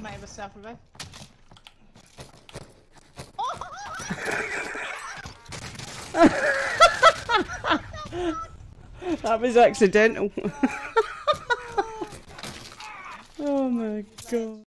You might have a self revive. Oh! That was accidental. oh my god.